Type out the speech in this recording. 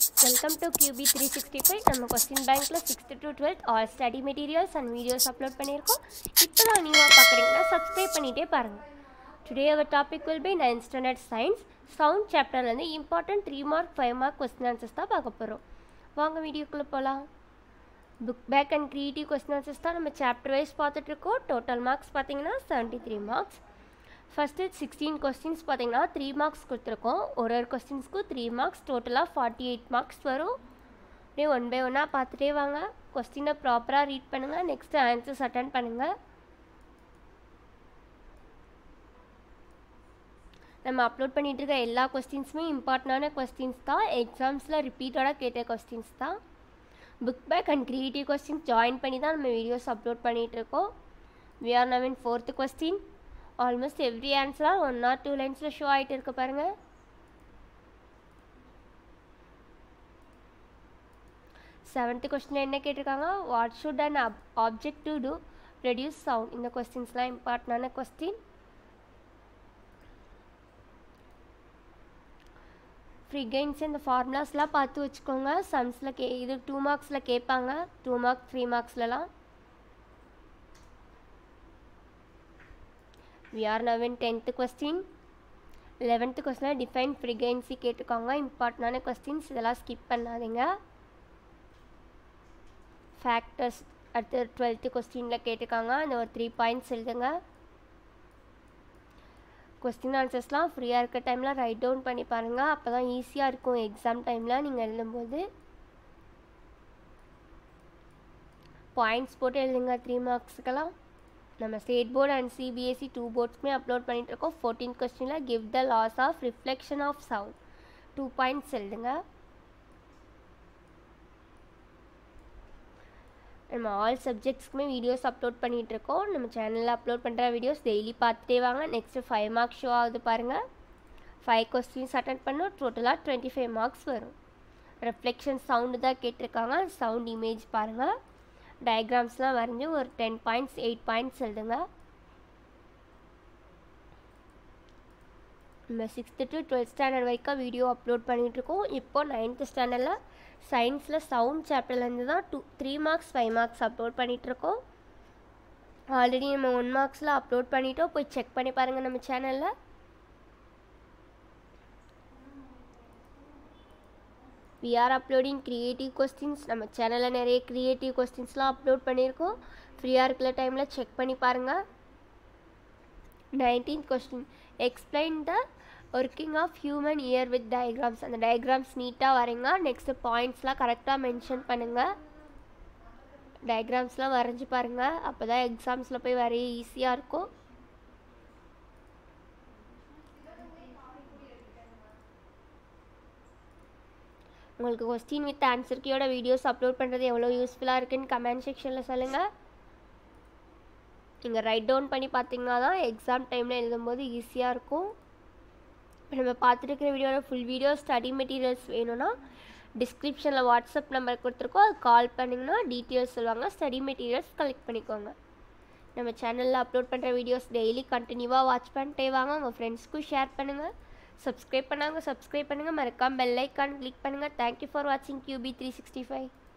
Welcome to QB three sixty five நம்ம question பேங்க்கில் sixth to twelfth all study materials and videos upload பண்ணியிருக்கோம். இப்போ தான் நியூவாக பார்க்குறீங்கன்னா சப்ஸ்கிரைப் பண்ணிகிட்டே பாருங்கள் today our topic will be ninth standard science sound சாப்டர்லேருந்து important three mark five mark question answers தான் பார்க்க போகிறோம் வாங்க வீடியோக்குள்ளே போகலாம் book back and creative question answers தான் நம்ம சாப்டர் வைஸ் பார்த்துட்ருக்கோம் டோட்டல் மார்க்ஸ் பார்த்தீங்கன்னா seventy three marks first sixteen questions பார்த்தீங்கன்னா த்ரீ மார்க்ஸ் கொடுத்துருக்கோம். ஒரு ஒரு கொஸ்டின்ஸ்க்கும் த்ரீ மார்க்ஸ் டோட்டலாக ஃபார்ட்டி எயிட் மார்க்ஸ் வரும். அப்படியே ஒன் பை ஒன்னாக பார்த்துட்டே வாங்க. கொஸ்டினை ப்ராப்பராக ரீட் பண்ணுங்கள் நெக்ஸ்ட்டு ஆன்சர்ஸ் அட்டன் பண்ணுங்கள் நம்ம அப்லோட் பண்ணிகிட்டு இருக்க எல்லா கொஸ்டின்ஸுமே இம்பார்ட்டண்டான கொஸ்டின்ஸ் தான். எக்ஸாம்ஸில் ரிப்பீட்டடாக கேட்ட கொஸ்டின்ஸ் தான். Book back and creative questions join பண்ணி தான் நம்ம வீடியோஸ் அப்லோட் பண்ணிகிட்ருக்கோம் we are now in fourth question almost every ஆன்சராக one or two லைன்ஸில் ஷோ ஆகிட்டு இருக்க பாருங்கள் செவன்த்து கொஸ்டின் என்ன கேட்டிருக்காங்க? What should and up object to do reduce sound இந்த கொஸ்டின்ஸ்லாம் இம்பார்ட்டண்டான கொஸ்டின் ஃப்ரிகைன்ஸ் இந்த ஃபார்முலாஸ்லாம் பார்த்து வச்சுக்கோங்க. சம்ஸில் கே இது டூ மார்க்ஸில் கேட்பாங்க. Two mark three மார்க்ஸ்லலாம் we are now in tenth question eleventh கொஸ்டினில் டிஃபைன் ஃப்ரிகன்சி கேட்டிருக்காங்க இம்பார்ட்டண்டான கொஸ்டின்ஸ் இதெல்லாம் ஸ்கிப் பண்ணாதீங்க. ஃபேக்டர்ஸ் அடுத்து டுவெல்த்து கொஸ்டினில் கேட்டிருக்காங்க அந்த ஒரு த்ரீ பாயிண்ட்ஸ் எழுதுங்க. கொஸ்டின் ஆன்சர்ஸ்லாம் ஃப்ரீயாக இருக்க டைமில் ரைட் டவுன் பண்ணி பாருங்கள் அப்போ தான் ஈஸியாக இருக்கும் எக்ஸாம் டைமில் நீங்கள் எழுதும்போது. பாயிண்ட்ஸ் போட்டு எழுதுங்க த்ரீ மார்க்ஸுக்கெல்லாம் நம்ம state board and CBSE two போர்ட்ஸ்மே upload பண்ணிகிட்டு இருக்கோம் ஃபோர்டீன் கொஸ்டினில் give the laws of reflection of sound two points எழுதுங்க. நம்ம ஆல் சப்ஜெக்ட்ஸ்க்குமே வீடியோஸ் அப்லோட் பண்ணிகிட்டு இருக்கோம் நம்ம சேனலில் அப்லோட் பண்ணுற வீடியோஸ் டெய்லி பார்த்துட்டே வாங்க. நெக்ஸ்ட்டு ஃபைவ் மார்க்ஸ் ஷோ ஆகுது பாருங்கள் ஃபைவ் கொஸ்டின்ஸ் அட்டன் பண்ணோம். டோட்டலாக டுவெண்ட்டி ஃபைவ் மார்க்ஸ் வரும். ரிஃப்ளெக்ஷன் சவுண்டு தான் கேட்டிருக்காங்க. சவுண்ட் இமேஜ் பாருங்கள் டயக்ராம்ஸ்லாம் வரைஞ்சி ஒரு டென் பாயிண்ட்ஸ் எயிட் பாயிண்ட்ஸ் எழுதுங்க. நம்ம சிக்ஸ்த்து டு டுவெல்த் ஸ்டாண்டர்ட் வரைக்கும் வீடியோ அப்லோட் பண்ணிகிட்ருக்கோம் இப்போ நைன்த்து ஸ்டாண்டர்டில் சயின்ஸில் சவுண்ட் சாப்டர்லேருந்து தான் two three marks five marks upload பண்ணிகிட்ருக்கோம் ஆல்ரெடி நம்ம ஒன் மார்க்ஸில் அப்லோட் பண்ணிட்டோம். போய் செக் பண்ணி பாருங்கள் நம்ம சேனலில் we are uploading creative questions நம்ம சேனலில் நிறைய க்ரியேட்டிவ் கொஸ்டின்ஸ்லாம் அப்லோட் பண்ணியிருக்கோம். ஃப்ரீயாக இருக்கிற டைமில் செக் பண்ணி பாருங்கள் nineteen question explain the working of human ear with diagrams அந்த டயக்ராம்ஸ் நீட்டாக வரைங்க. நெக்ஸ்ட்டு பாயிண்ட்ஸ்லாம் கரெக்டாக மென்ஷன் பண்ணுங்கள் டயக்ராம்ஸ்லாம் வரைஞ்சி பாருங்கள் அப்போ தான் எக்ஸாம்ஸில் போய் வரைய ஈஸியாக இருக்கும். உங்களுக்கு கொஸ்டின் வித் ஆன்சர் கீயோட வீடியோஸ் அப்லோட் பண்ணுறது எவ்வளோ யூஸ்ஃபுல்லாக இருக்குன்னு கமெண்ட் செக்ஷனில் சொல்லுங்கள் நீங்கள் ரைட் டவுன் பண்ணி பார்த்தீங்கன்னா தான் எக்ஸாம் டைமில் எழுதும்போது ஈஸியாக இருக்கும். இப்போ நம்ம பார்த்துருக்கிற வீடியோவில் ஃபுல் வீடியோ ஸ்டடி மெட்டீரியல்ஸ் வேணும்னா டிஸ்கிரிப்ஷனில் வாட்ஸ்அப் நம்பர் கொடுத்துருக்கோம். அது கால் பண்ணிங்கன்னா டீட்டெயில்ஸ் சொல்லுவாங்க. ஸ்டடி மெட்டீரியல்ஸ் கலெக்ட் பண்ணிக்கோங்க. நம்ம சேனலில் அப்லோட் பண்ணுற வீடியோஸ் டெய்லி கண்டினியூவாக வாட்ச் பண்ணிட்டே வாங்க. உங்கள் ஃப்ரெண்ட்ஸ்க்கும் ஷேர் பண்ணுங்கள் சப்ஸ்கிரைப் பண்ணாங்க சப்ஸ்கிரைப் பண்ணுங்கள் மறக்காம பெல் ஐக்கான் கிளிக் பண்ணுங்கள் தேங்க்யூ ஃபார் வாட்சிங் கியூபி த்ரீ சிக்ஸ்டி ஃபைவ்